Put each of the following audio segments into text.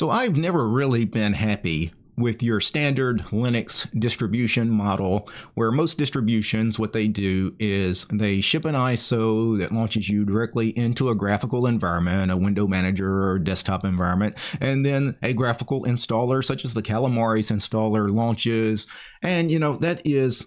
So I've never really been happy with your standard Linux distribution model, where most distributions, what they do is they ship an ISO that launches you directly into a graphical environment, a window manager or desktop environment, and then a graphical installer such as the Calamares installer launches. And, you know, that is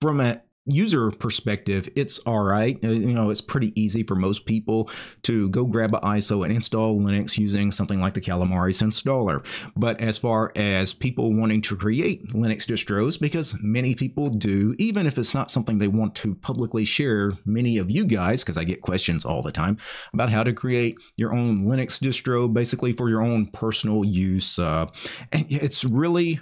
from a user perspective, it's all right. Uh, you know, it's pretty easy for most people to go grab an ISO and install Linux using something like the Calamares installer. But as far as people wanting to create Linux distros, because many people do, even if it's not something they want to publicly share, many of you guys, because I get questions all the time about how to create your own Linux distro, basically for your own personal use. Uh, and it's really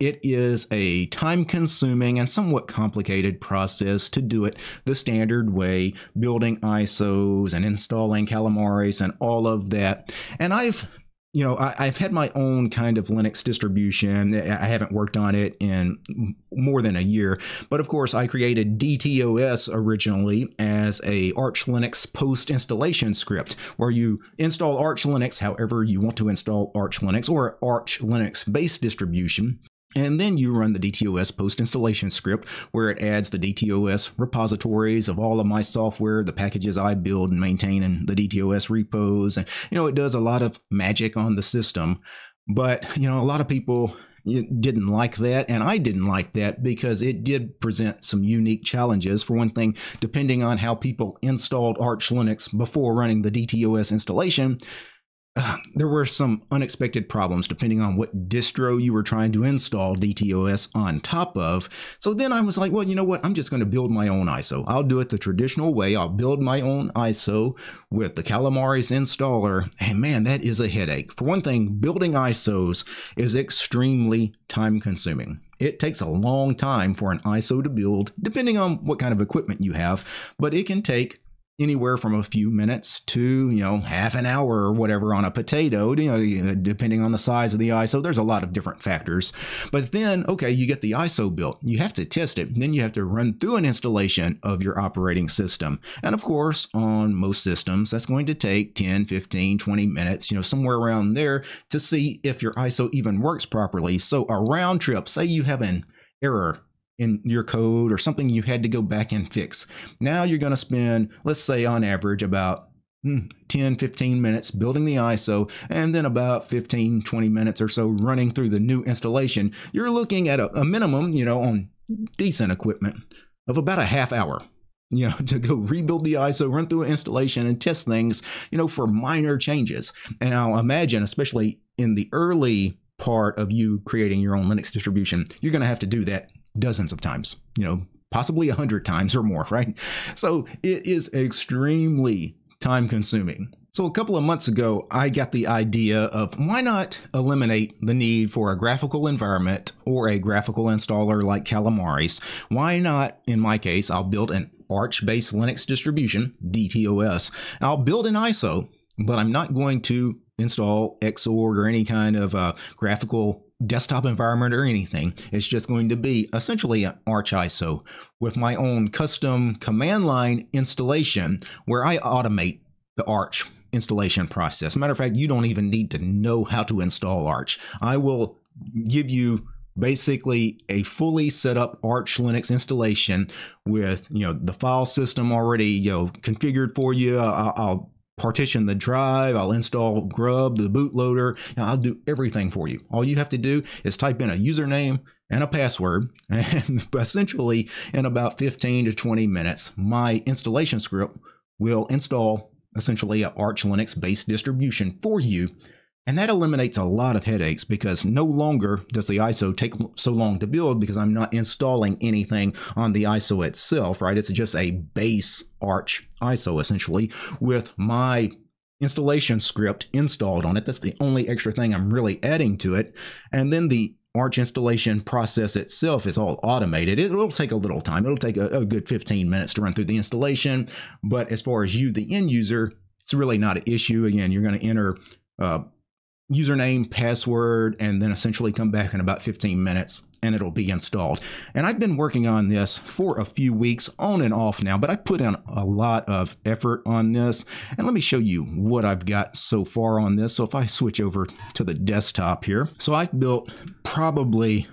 it is a time consuming and somewhat complicated process to do it the standard way, building ISOs and installing Calamares and all of that. And I've you know, I, have had my own kind of Linux distribution. I haven't worked on it in more than a year, but of course, I created DTOS originally as a Arch Linux post installation script, where you install Arch Linux however you want to install Arch Linux or Arch Linux base distribution. And then you run the DTOS post installation script where it adds the DTOS repositories of all of my software, the packages I build and maintain in the DTOS repos. And, you know, it does a lot of magic on the system. But, you know, a lot of people didn't like that, and I didn't like that because it did present some unique challenges. For one thing, depending on how people installed Arch Linux before running the DTOS installation, there were some unexpected problems depending on what distro you were trying to install DTOS on top of. So then I was like, well, you know what? I'm just going to build my own ISO. I'll do it the traditional way. I'll build my own ISO with the Calamares installer. And man, that is a headache. For one thing, building ISOs is extremely time consuming. It takes a long time for an ISO to build, depending on what kind of equipment you have, but it can take anywhere from a few minutes to you know half an hour or whatever on a potato you know uh, depending on the size of the iso there's a lot of different factors. But then okay you get the iso built. You have to test it. Then you have to run through an installation of your operating system. And of course on most systems that's going to take 10 15 20 minutes you know somewhere around there to see if your iso even works properly. So a round trip say you have an error in your code or something you had to go back and fix. Now you're going to spend, let's say on average, about hmm, 10, 15 minutes building the ISO and then about 15, 20 minutes or so running through the new installation. You're looking at a, a minimum, you know, on decent equipment of about a half hour you know, to go rebuild the ISO, run through an installation and test things, you know, for minor changes. And I'll imagine, especially in the early part of you creating your own Linux distribution, you're going to have to do that dozens of times, you know, possibly a hundred times or more, right? So it is extremely time consuming. So a couple of months ago, I got the idea of why not eliminate the need for a graphical environment or a graphical installer like Calamares? Why not, in my case, I'll build an Arch-based Linux distribution, DTOS. I'll build an ISO, but I'm not going to install Xorg or any kind of uh, graphical desktop environment or anything. It's just going to be essentially an Arch ISO with my own custom command line installation where I automate the Arch installation process. Matter of fact, you don't even need to know how to install Arch. I will give you basically a fully set up Arch Linux installation with you know the file system already you know configured for you. I'll, I'll partition the drive, I'll install Grub, the bootloader, you I'll do everything for you. All you have to do is type in a username and a password, and essentially in about 15 to 20 minutes, my installation script will install essentially an Arch Linux based distribution for you and that eliminates a lot of headaches because no longer does the ISO take so long to build because I'm not installing anything on the ISO itself, right? It's just a base Arch ISO essentially with my installation script installed on it. That's the only extra thing I'm really adding to it. And then the Arch installation process itself is all automated. It, will take a little time. It'll take a, a good 15 minutes to run through the installation. But as far as you, the end user, it's really not an issue. Again, you're going to enter uh, username, password, and then essentially come back in about 15 minutes and it'll be installed. And I've been working on this for a few weeks on and off now, but I put in a lot of effort on this. And let me show you what I've got so far on this. So if I switch over to the desktop here, so I've built probably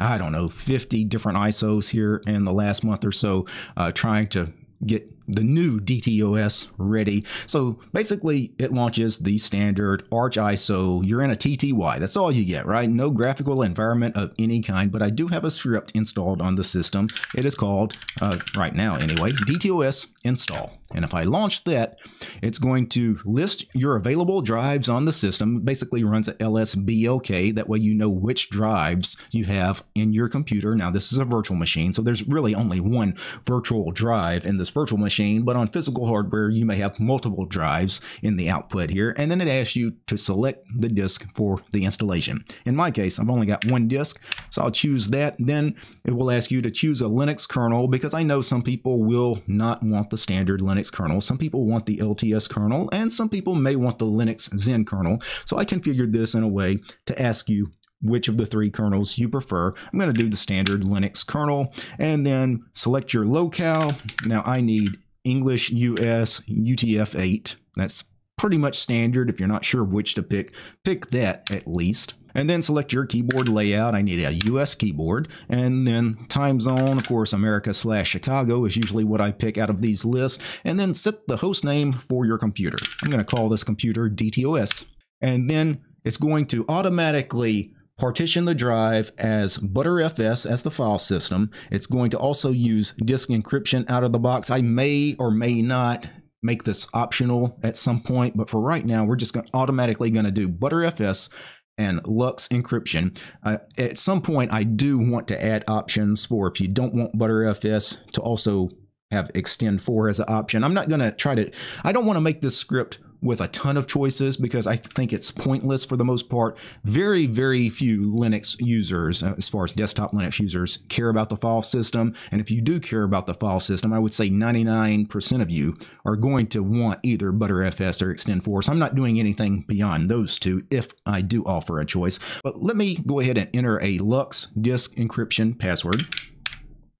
I don't know, 50 different ISOs here in the last month or so, uh, trying to get the new DTOS ready. So basically, it launches the standard Arch ISO. You're in a TTY. That's all you get, right? No graphical environment of any kind, but I do have a script installed on the system. It is called, uh, right now anyway, DTOS install. And if I launch that, it's going to list your available drives on the system. Basically runs a LSBLK. That way you know which drives you have in your computer. Now, this is a virtual machine, so there's really only one virtual drive in this virtual machine machine, but on physical hardware, you may have multiple drives in the output here, and then it asks you to select the disk for the installation. In my case, I've only got one disk, so I'll choose that. Then it will ask you to choose a Linux kernel because I know some people will not want the standard Linux kernel. Some people want the LTS kernel, and some people may want the Linux Zen kernel. So I configured this in a way to ask you which of the three kernels you prefer. I'm going to do the standard Linux kernel and then select your locale. Now I need English US UTF-8. That's pretty much standard. If you're not sure which to pick, pick that at least. And then select your keyboard layout. I need a US keyboard. And then time zone, of course, America slash Chicago is usually what I pick out of these lists. And then set the host name for your computer. I'm going to call this computer DTOS. And then it's going to automatically partition the drive as Btrfs as the file system. It's going to also use disk encryption out of the box. I may or may not make this optional at some point, but for right now, we're just gonna, automatically going to do Btrfs and LUKS encryption. Uh, at some point, I do want to add options for if you don't want Btrfs to also have ext4 as an option. I'm not going to try to, I don't want to make this script with a ton of choices because I think it's pointless for the most part. Very, very few Linux users, uh, as far as desktop Linux users, care about the file system. And if you do care about the file system, I would say 99% of you are going to want either Btrfs or ext4. I'm not doing anything beyond those two if I do offer a choice. But let me go ahead and enter a LUKS disk encryption password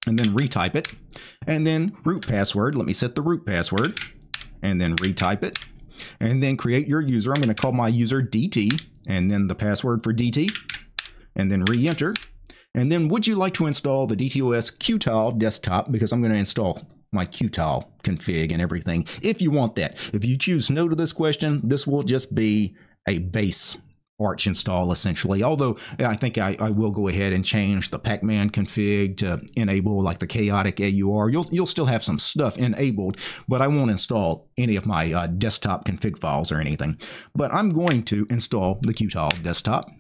and then retype it. And then root password. Let me set the root password and then retype it and then create your user. I'm going to call my user DT and then the password for DT and then re-enter. And then would you like to install the DTOS Qtile desktop because I'm going to install my Qtile config and everything if you want that. If you choose no to this question, this will just be a base Arch install essentially. Although I think I, I will go ahead and change the Pacman config to enable like the chaotic AUR. You'll you'll still have some stuff enabled, but I won't install any of my uh, desktop config files or anything. But I'm going to install the Qtile desktop.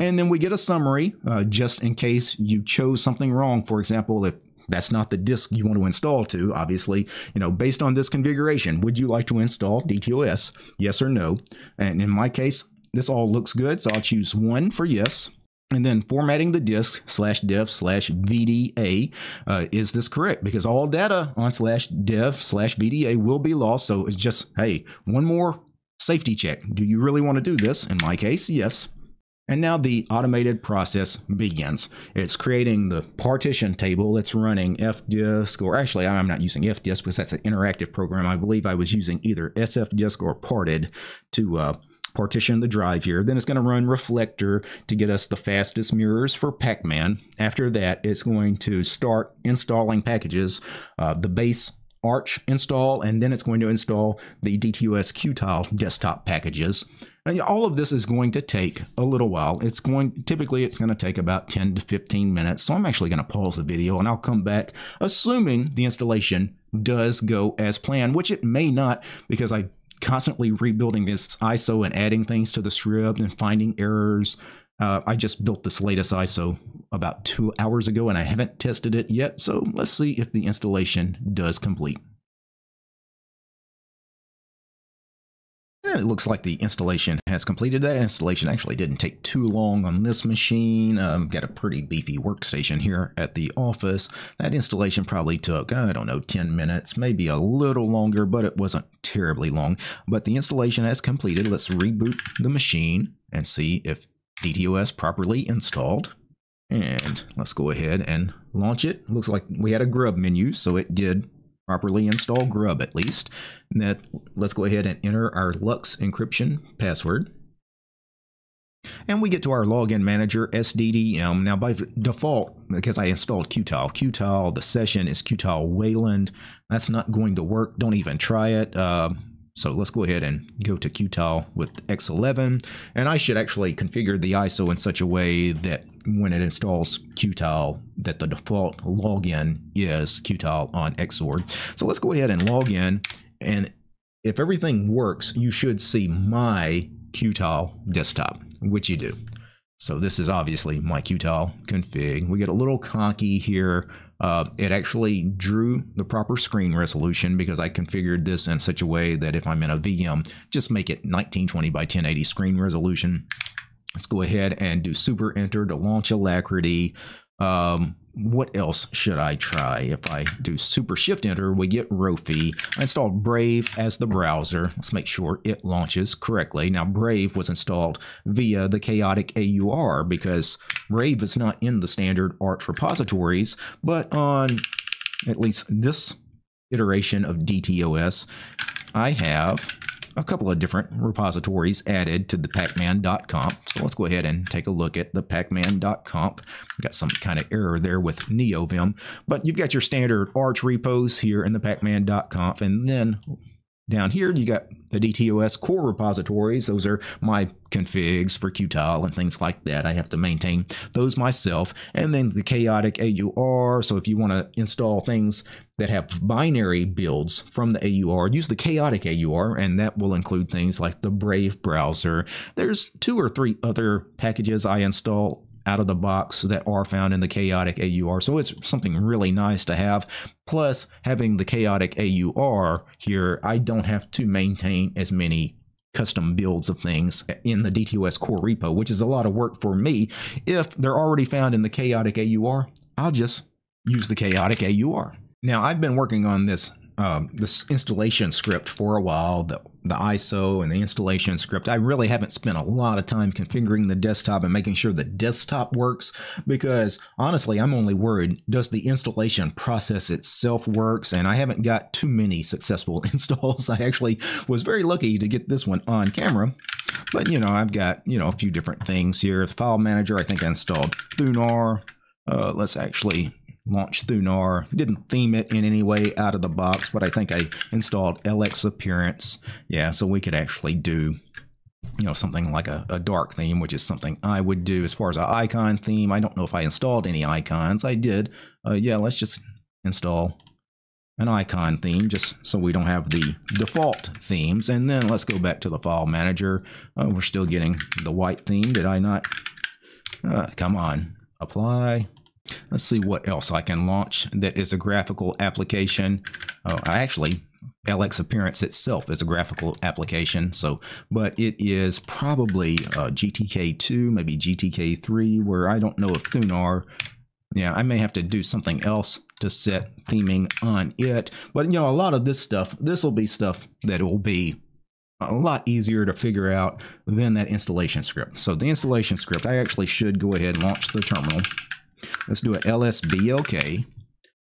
And then we get a summary uh, just in case you chose something wrong. For example, if that's not the disk you want to install to, obviously. You know, based on this configuration, would you like to install DTOS? Yes or no? And in my case, this all looks good, so I'll choose one for yes. And then formatting the disk slash dev slash VDA. Uh, is this correct? Because all data on slash dev slash VDA will be lost. So it's just, hey, one more safety check. Do you really want to do this? In my case, yes. And now the automated process begins. It's creating the partition table. It's running fdisk, or actually, I'm not using fdisk because that's an interactive program. I believe I was using either sfdisk or parted to uh, partition the drive here. Then it's going to run reflector to get us the fastest mirrors for Pacman. After that, it's going to start installing packages, uh, the base Arch install, and then it's going to install the DTOS Qtile desktop packages. And all of this is going to take a little while. It's going typically it's going to take about 10 to 15 minutes. So I'm actually going to pause the video and I'll come back assuming the installation does go as planned, which it may not because I constantly rebuilding this ISO and adding things to the script and finding errors. Uh, I just built this latest ISO about two hours ago and I haven't tested it yet. So let's see if the installation does complete. And it looks like the installation has completed. That installation actually didn't take too long on this machine. Um, got a pretty beefy workstation here at the office. That installation probably took, I don't know, 10 minutes, maybe a little longer, but it wasn't terribly long. But the installation has completed. Let's reboot the machine. and see if DTOS properly installed. And let's go ahead and launch it. Looks like we had a grub menu, so it did properly install grub at least. That, let's go ahead and enter our LUKS encryption password. And we get to our login manager, SDDM. Now, by default, because I installed Qtile, Qtile, the session is Qtile Wayland. That's not going to work. Don't even try it. Uh, so let's go ahead and go to Qtile with X11. And I should actually configure the ISO in such a way that when it installs Qtile, that the default login is Qtile on Xorg. So let's go ahead and log in. And if everything works, you should see my Qtile desktop, which you do. So this is obviously my Qtile config. We get a little cocky here. Uh, it actually drew the proper screen resolution because I configured this in such a way that if I'm in a VM, just make it 1920 by 1080 screen resolution. Let's go ahead and do super enter to launch Alacritty. Um, what else should I try? If I do super shift enter, we get Rofi. I installed Brave as the browser. Let's make sure it launches correctly. Now, Brave was installed via the chaotic AUR because Brave is not in the standard Arch repositories, but on at least this iteration of DTOS, I have a couple of different repositories added to the pacman.conf. So let's go ahead and take a look at the pacman.conf. Got some kind of error there with NeoVim, but you've got your standard Arch repos here in the pacman.conf, and then down here, you got the DTOS core repositories. Those are my configs for Qtile and things like that. I have to maintain those myself. And then the chaotic AUR. So if you want to install things that have binary builds from the AUR, use the chaotic AUR, and that will include things like the Brave browser. There's two or three other packages I install out of the box that are found in the chaotic AUR. So it's something really nice to have. Plus, having the chaotic AUR here, I don't have to maintain as many custom builds of things in the DTOS core repo, which is a lot of work for me. If they're already found in the chaotic AUR, I'll just use the chaotic AUR. Now, I've been working on this um, this installation script for a while, the, the ISO and the installation script. I really haven't spent a lot of time configuring the desktop and making sure the desktop works because honestly, I'm only worried does the installation process itself works and I haven't got too many successful installs. I actually was very lucky to get this one on camera, but you know, I've got, you know, a few different things here. The file manager, I think I installed Thunar. Uh, let's actually launch Thunar. Didn't theme it in any way out of the box, but I think I installed LX Appearance. Yeah, so we could actually do you know something like a, a, dark theme which is something i would do. As far as an icon theme i don't know if i installed any icons. I did. Uh, yeah let's just install an icon theme just so we don't have the default themes. And then let's go back to the file manager. Uh, we're still getting the white theme. Did i not? Uh, come on. Apply Let's see what else I can launch that is a graphical application. Oh, I actually LX Appearance itself is a graphical application. So, but it is probably uh, GTK2, maybe GTK3, where I don't know if Thunar. Yeah, I may have to do something else to set theming on it. But you know, a lot of this stuff, this will be stuff that will be a lot easier to figure out than that installation script. So the installation script, I actually should go ahead and launch the terminal. Let's do a lsblk.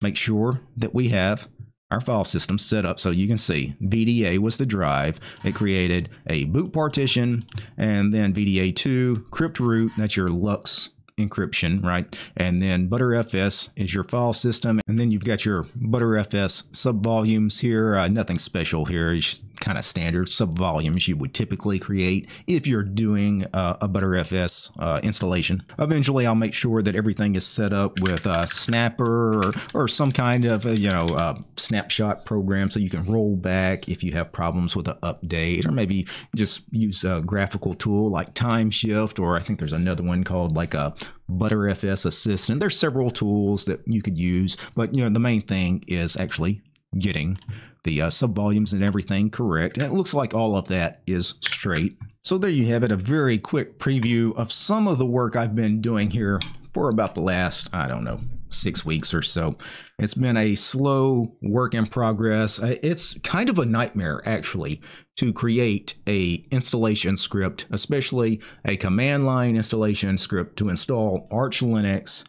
Make sure that we have our file system set up so you can see VDA was the drive. It created a boot partition and then VDA2, crypt root, that's your LUKS encryption, right? And then Btrfs is your file system. And then you've got your Btrfs subvolumes here. Uh, nothing special here kind of standard subvolumes you would typically create if you're doing uh, a Btrfs uh, installation. Eventually, I'll make sure that everything is set up with a Snapper or, or some kind of a, you know uh, snapshot program so you can roll back if you have problems with an update, or maybe just use a graphical tool like Timeshift, or I think there's another one called like a Btrfs Assistant. There's several tools that you could use, but you know the main thing is actually getting the uh, subvolumes and everything correct. And it looks like all of that is straight. So there you have it, a very quick preview of some of the work I've been doing here for about the last, I don't know, six weeks or so. It's been a slow work in progress. Uh, it's kind of a nightmare, actually, to create a installation script, especially a command line installation script to install Arch Linux,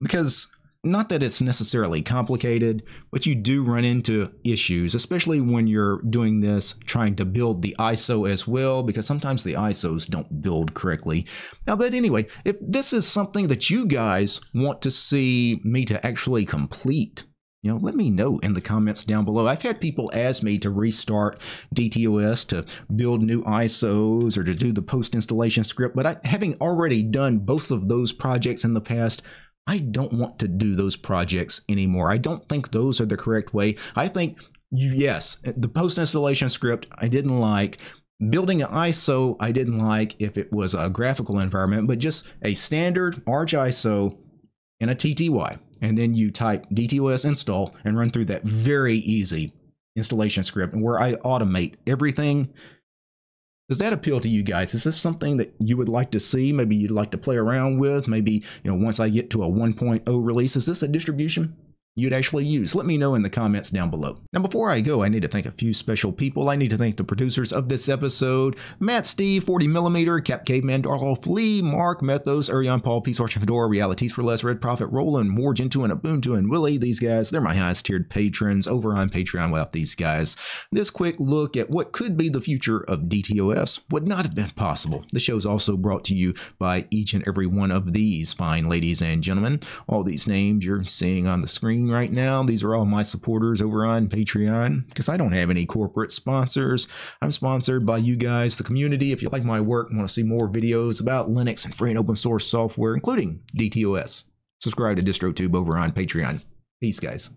because not that it's necessarily complicated, but you do run into issues, especially when you're doing this trying to build the ISO as well, because sometimes the ISOs don't build correctly. Now, but anyway, if this is something that you guys want to see me to actually complete, you know, let me know in the comments down below. I've had people ask me to restart DTOS to build new ISOs or to do the post installation script, but I, having already done both of those projects in the past, I don't want to do those projects anymore. I don't think those are the correct way. I think, yes, the post installation script I didn't like. Building an ISO I didn't like if it was a graphical environment, but just a standard Arch ISO and a TTY. And then you type DTOS install and run through that very easy installation script where I automate everything does that appeal to you guys? Is this something that you would like to see? Maybe you'd like to play around with? Maybe, you know, once I get to a 1.0 release, is this a distribution you'd actually use? Let me know in the comments down below. Now, before I go, I need to thank a few special people. I need to thank the producers of this episode Matt Steve, 40mm, Cap Caveman, Darloff Lee, Mark, Methos, Arion Paul, Peace Arch Fedora, Realities for Less, Red Prophet, Roland, More and Ubuntu, and Willie. These guys, they're my highest tiered patrons over on Patreon without these guys. This quick look at what could be the future of DTOS would not have been possible. The show is also brought to you by each and every one of these fine ladies and gentlemen. All these names you're seeing on the screen right now. These are all my supporters over on Patreon because I don't have any corporate sponsors. I'm sponsored by you guys, the community. If you like my work and want to see more videos about Linux and free and open source software, including DTOS, subscribe to DistroTube over on Patreon. Peace, guys.